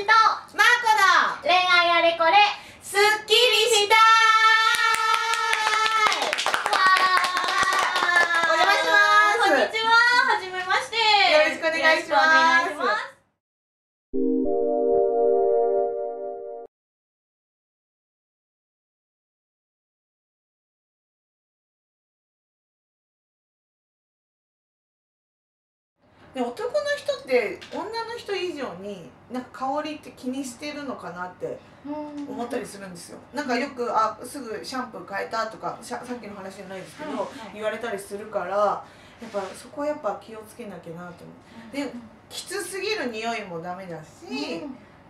とマーコの恋愛あれこれ。すっきりしたお邪魔します。こんにちは。はじめまして。よろしくお願いしますで男の人って女の人以上になんか香りって気にしてるのかなって思ったりするんですよ。なんかよくあすぐシャンプー変えたとかささっきの話じゃないですけど、はいはい。言われたりするからやっぱそこはやっぱ気をつけなきゃなと思う。できつすぎる匂いもダメだし、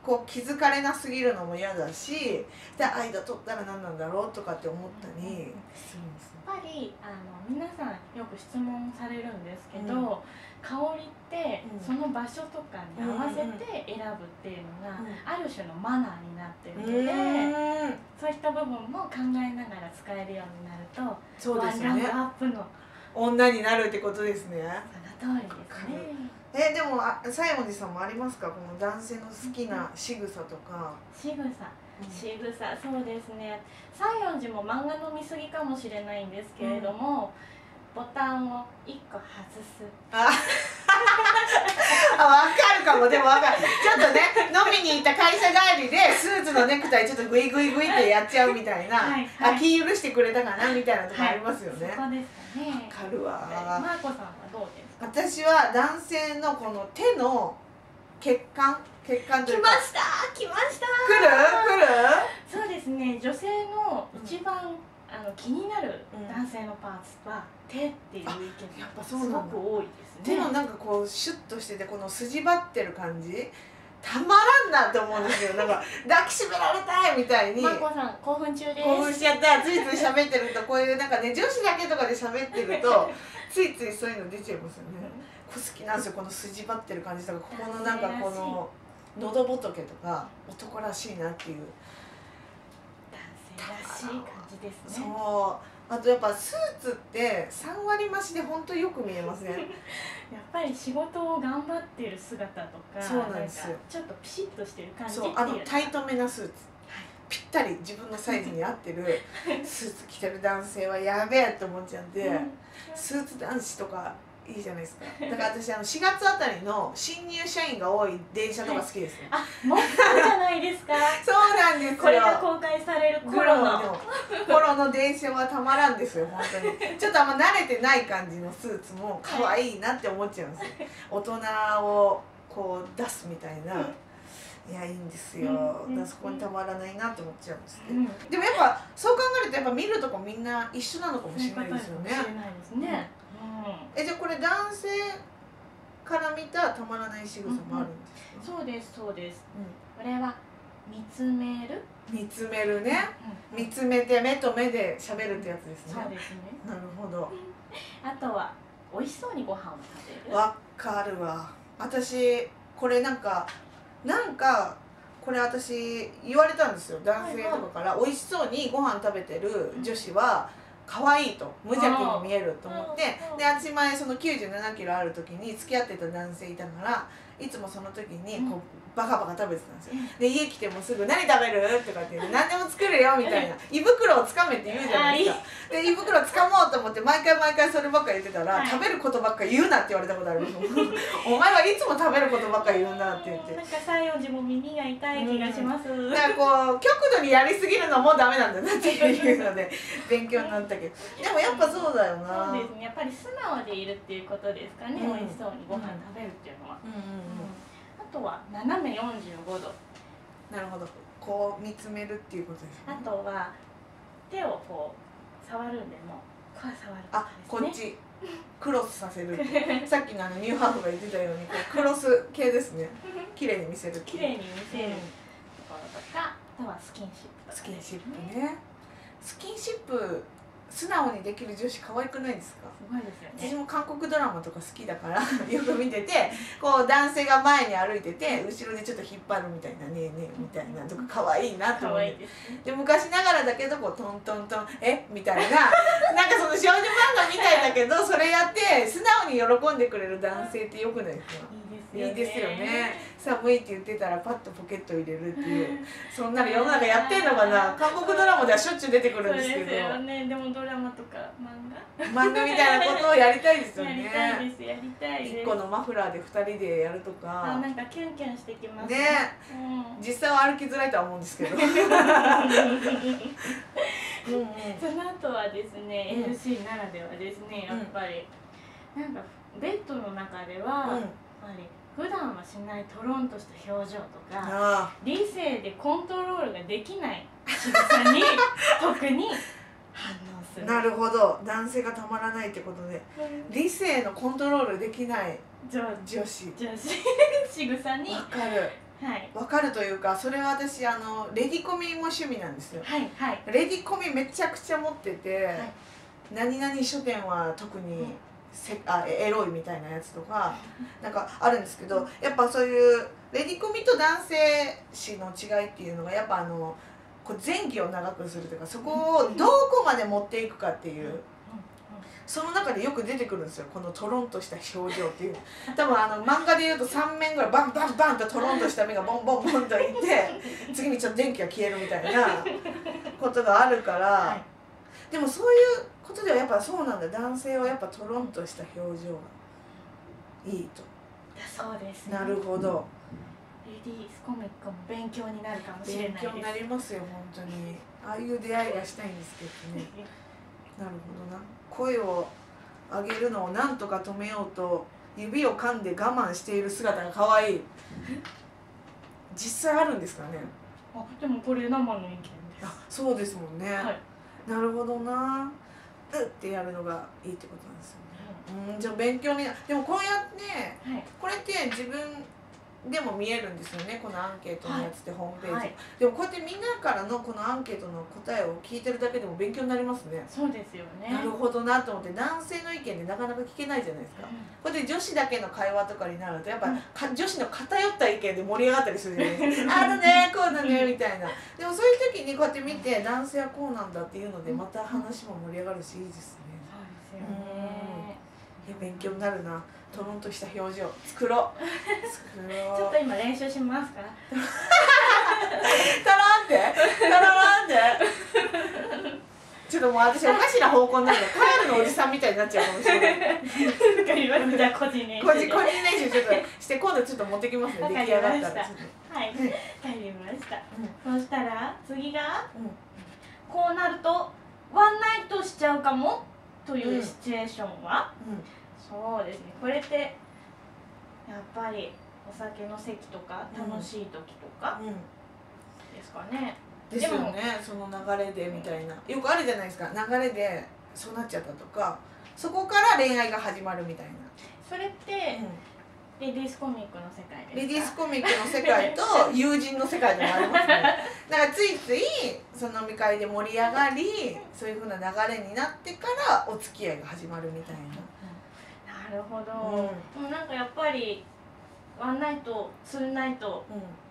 こう気づかれなすぎるのも嫌だしで間取ったら何なんだろうとかって思ったり。するんやっぱりあの皆さんよく質問されるんですけど、うん。香りってうん。その場所とかに合わせて選ぶっていうのが、うん。ある種のマナーになってるうので、そういった部分も考えながら使えるようになるとそうですよね。ワンランクアップの女になるってことですね。その通りですねえでもあ西園寺さんもありますか？この男性の好きな仕草とか、仕草。仕草。そうですね。西園寺も漫画の見過ぎかもしれないんですけれども、ボタンを1個外す。あ。あ分かるかも。でも分かる。ちょっとねに行った会社帰りでスーツのネクタイちょっとグイグイグイってやっちゃうみたいな、はいはい。あ気許してくれたかなみたいなとこありますよね、そこですかね。わかるわマーコさんはどうですか？私は男性のこの手の血管？血管というか。した！来ました！来る？来る？そうですね。女性の一番、あの気になるうん男性のパーツは手っていう意見がやっぱそうすごく多いですね。手のなんかこうシュッとしててこの筋張ってる感じ？たまらんなって思うんですよ。なんか抱きしめられたいみたいに。マーコさん興奮中です。興奮しちゃったついつい喋ってるとこういうなんかね女子だけとかで喋ってると ついついそういうの出ちゃいますよね。これ好きなんですよ。この筋張ってる感じとかここのなんかこの喉仏とか男らしいなっていうしい感じですそう。ねあとやっぱスーツって3割増しで本当よく見えますね。やっぱり仕事を頑張ってる姿とかそうなんですよ。かちょっとピシッとしてる感じそうあのタイトめなスーツ。はいぴったり自分のサイズに合ってるスーツ着てる男性はやべえって思っちゃうん。スーツ男子とかいいじゃないですか。だから私あの4月あたりの新入社員が多い電車とか好きですね、あもうじゃないですか？そうなんですよ。これが公開されるコ頃のの頃の電車はたまらんですよ本当に。ちょっとあんま慣れてない感じのスーツも可愛いなって思っちゃうんですよ。大人をこう出すみたいな、いやいいんですよ、うんだそこにたまらないなって思っちゃうんですね、うん。でもやっぱそう考えるとやっぱ見るとこみんな一緒なのかもしれないですよね。かもしれないですね、えじゃあこれ男性から見たたまらない仕草もあるんですか、そうですそうです。うこれは見つめる、ん見つめるね。うん。見つめて目と目で喋るってやつですね。そうですね。なるほど。あとは美味しそうにご飯を食べる。わかるわ。私これなんかなんかこれ私言われたんですよ。男性とかから。美味しそうにご飯食べてる女子は可愛いと無邪気に見えると思ってうんで私前その9 7キロある時に付き合ってた男性いたからいつもその時にこうバカバカ食べてたんですよ。で家来てもすぐ「何食べる?」とかって言って「何でも作るよ」みたいな。胃袋をつかめって言うじゃないですか。で胃袋つかもうと思って毎回毎回そればっか言ってたら、はい食べることばっか言うなって言われたことある お前はいつも食べることばっか言うなって言って。なんか西園寺も耳が痛い気がします、だからこう極度にやりすぎるのもダメなんだなっていうので 勉強になったけど。でもやっぱそうだよな。そうですね。やっぱり素直でいるっていうことですかね、うん。美味しそうにご飯食べるっていうのは、うんうんうん。あとは斜め45度。なるほど。こう見つめるっていうことですね。あとは手をこう触るんでもこう触るあこっち。クロスさせる。さっきのあのニューハーフが言ってたようにこうクロス系ですね。綺麗に見せる綺麗に見せるうんところとかあとはスキンシップとかスキンシップね。スキンシップ素直にできる女子可愛くないですか？すごいですよ私ねも韓国ドラマとか好きだから よく見ててこう男性が前に歩いてて後ろでちょっと引っ張るみたいな「ねえねえ」みたいなとか可愛いなと可思ってで昔ながらだけどこうトントントン「え？みたいな。なんかその少女漫画みたいだけどそれやって素直に喜んでくれる男性ってよくないですか？いいですよね。寒いって言ってたらパッとポケット入れるっていう。そんなの世の中やってんのかな。韓国ドラマではしょっちゅう出てくるんですけど。よね。でもドラマとか漫漫画みたいなことをやりたいですよ画やりたいねですやりたいです。1個のマフラーで2人でやるとあかなんかキュンキュンしてきます。ね。うん。実際は歩きづらいとは思うんですけど。その後はですね、うん。LC ならではですねやっぱり、なんかベッドの中では、うん。やっぱり普段はしないトロンとした表情とかあ理性でコントロールができない仕草に特に 反応する。あなるほど。男性がたまらないってことで。うん。理性のコントロールできない上女子。女子仕草に。わかる。はい。わかるというかそれは私あのレディコミも趣味なんですよ。はいはい。レディコミめちゃくちゃ持ってて、い。何々書店は特にうんせあエロいみたいなやつとかなんかあるんですけどやっぱそういうレディコミと男性誌の違いっていうのがやっぱあのこう前期を長くするというかそこをどこまで持っていくかっていうその中でよく出てくるんですよこのトロンとした表情っていう多分あの漫画でいうと3面ぐらいバンバンバンとトロンとした目がボンボンボンといって次にちょっと電気が消えるみたいなことがあるから、はい。でもそういうことではやっぱそうなんだ。男性はやっぱトロンとした表情がいいと。そうですね。なるほど。レディースコミックも勉強になるかもしれないです。勉強になりますよ本当に。ああいう出会いがしたいんですけどね。なるほどな。声を上げるのをなんとか止めようと指を噛んで我慢している姿が可愛い。実際あるんですかね。あでもこれ生の意見です。あそうですもんね、はい。なるほどなうってやるのがいいってことなん。ですよねうん。じゃあ勉強になでもこうやってはいこれって自分でも見えるんですよねこのアンケートのやつってホームページ、はい。でもこうやってみんなからのこのアンケートの答えを聞いてるだけでも勉強になりますね。そうですよね。なるほどなと思って男性の意見でなかなか聞けないじゃないですか。こうやって女子だけの会話とかになるとやっぱ、か女子の偏った意見で盛り上がったりするじゃないですか。あだねこうだねみたいな。でもそういう時にこうやって見て男性はこうなんだっていうのでまた話も盛り上がるしいいですね。そうですよね。いや勉強になるなトロンとした表情作ろう。作ろう。ちょっと今練習しますか？タランってタラランってちょっともう私おかしな方向になるのカエルのおじさんみたいになっちゃうかもしれない。じゃあ個人練習個人練習ちょっとして今度ちょっと持ってきますね出来上がったら。はいうんわかりました。うん。そしたら次がうん。こうなるとワンナイトしちゃうかも？というシチュエーションは、そうですね。これってやっぱりお酒の席とかうん楽しい時とかですかね、ですよね。その流れでみたいな。よくあるじゃないですか。流れでそうなっちゃったとかそこから恋愛が始まるみたいな、それってレディースコミックの世界レディースコミックの世界と 友人の世界でもありますね。だからついついその飲み会で盛り上がりそういうふうな流れになってからお付き合いが始まるみたいなるほど、うん。もうなんかやっぱりワンナイトツーナイト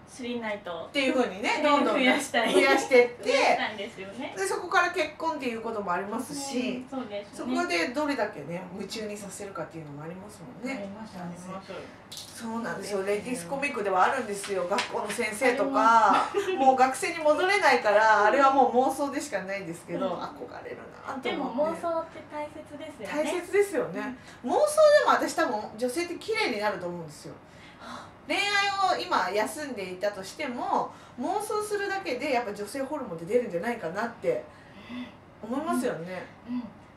スリーナイトていうふうにね どんどん増やしたい。増やしてって。したんですよね。でそこから結婚っていうこともありますし、うんそうですそねこでどれだけね夢中にさせるかっていうのもありますもんね。そうなんですよ。レディースコミックではあるんですよ。学校の先生とか もう学生に戻れないからあれはもう妄想でしかないですけど、うん。憧れるなとでも思って。妄想って大切ですよね。大切ですよね、妄想でも私多分女性って綺麗になると思うんですよ恋愛を今休んでいたとしても妄想するだけでやっぱ女性ホルモンって出るんじゃないかなって思いますよね、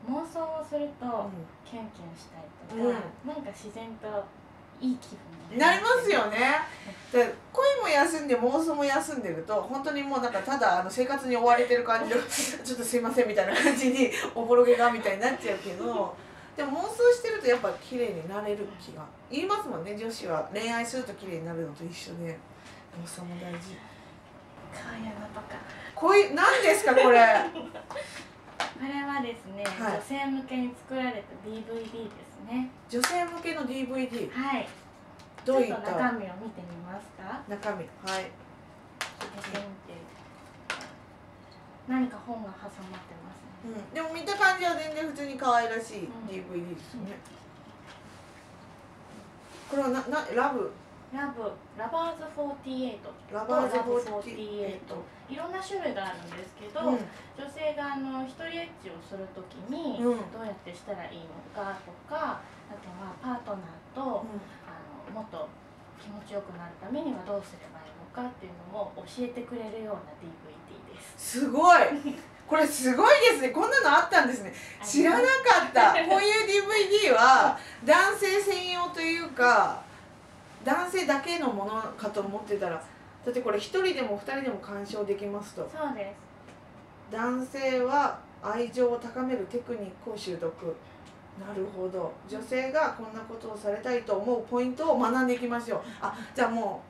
うん、妄想をするとうキュンキュンしたりとか、うん。なんか自然といい気分んなりますよね。で恋も休んで妄想も休んでると本当にもうなんかただあの生活に追われてる感じで ちょっとすいませんみたいな感じにおぼろげがみたいになっちゃうけどでも妄想してるとやっぱ綺麗になれる気が言いますもんね。女子は恋愛すると綺麗になるのと一緒で。妄想も大事。かわいいのとか。こういう何ですかこれ？これはですね、はい。女性向けに作られた DVD ですね。女性向けの DVD はい。どういっちょっとた中身を見てみますか。中身。はい。開けてみて何か本が挟まってますね。うん、でも見た感じは全然普通に可愛らしいうん DVD ですよね、これはななラブ？ラブ。ラバーズ48ラバーズラブ48 48いろんな種類があるんですけど、うん。女性があの一人エッチをするときにうん。どうやってしたらいいのかとかあとはパートナーとあのもっと気持ちよくなるためにはどうすればいいのかっていうのを教えてくれるような DVD です。すごい。これすごいですね。こんなのあったんですね。知らなかった。こういう DVD は男性専用というか男性だけのものかと思ってたらだってこれ1人でも2人でも鑑賞できますと。そうです。男性は愛情を高めるテクニックを習得なるほど。女性がこんなことをされたいと思うポイントを学んでいきましょう。あじゃあも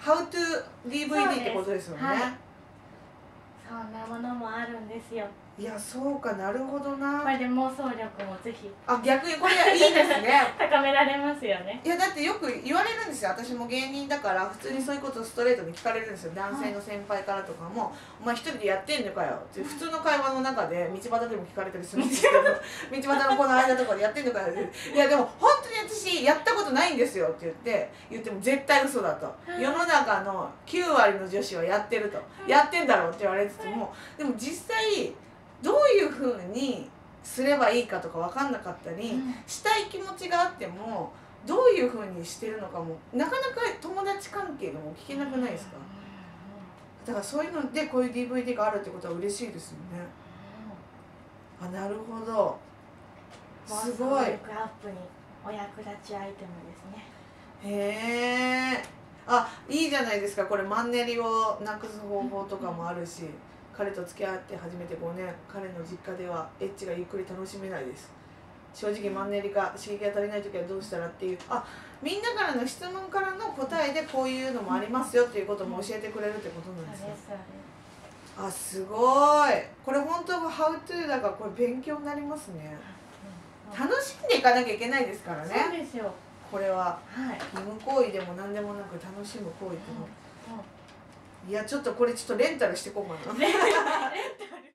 う How to DVD ってことですよね、はい。そんなものもあるんですよ。い、やそうかなるほどこなれで妄想力もぜひあ逆にこれいいですね。高められますよね。いやだってよく言われるんですよ。私も芸人だから普通にそういうことストレートに聞かれるんですよ。男性の先輩からとかも「お前一人でやってんのかよ」って普通の会話の中で道端でも聞かれたりするんですけど 道端のこの間とかでやってんのかよって「いやでも本当に私やったことないんですよ」って言って言っても絶対嘘だと。うん世の中の9割の女子はやってると。うんやってんだろうって言われててもでも実際どういうふうにすればいいかとか分かんなかったり、うん。したい気持ちがあってもどういうふうにしてるのかもなかなか友達関係でも聞けなくないですか？だからそういうのでこういう DVD があるってことは嬉しいですよね。あなるほど。すごい。へ妄想力アップにお役立ちアイテムですね。えあいいじゃないですか。これマンネリをなくす方法とかもあるし彼と付き合って初めて5年彼の実家ではエッチがゆっくり楽しめないです。正直マンネリか刺激が足りない時はどうしたらっていうあみんなからの質問からの答えでこういうのもありますよっていうことも教えてくれるってことなんですね。あすごい。これ本当ハウトゥーだからこれ勉強になりますね。うん。楽しんでいかなきゃいけないですからそうねですよ。これは。はい。義務行為でも何でもなく楽しむ行為っての。うんいやちょっとこれちょっとレンタルしてこうかな。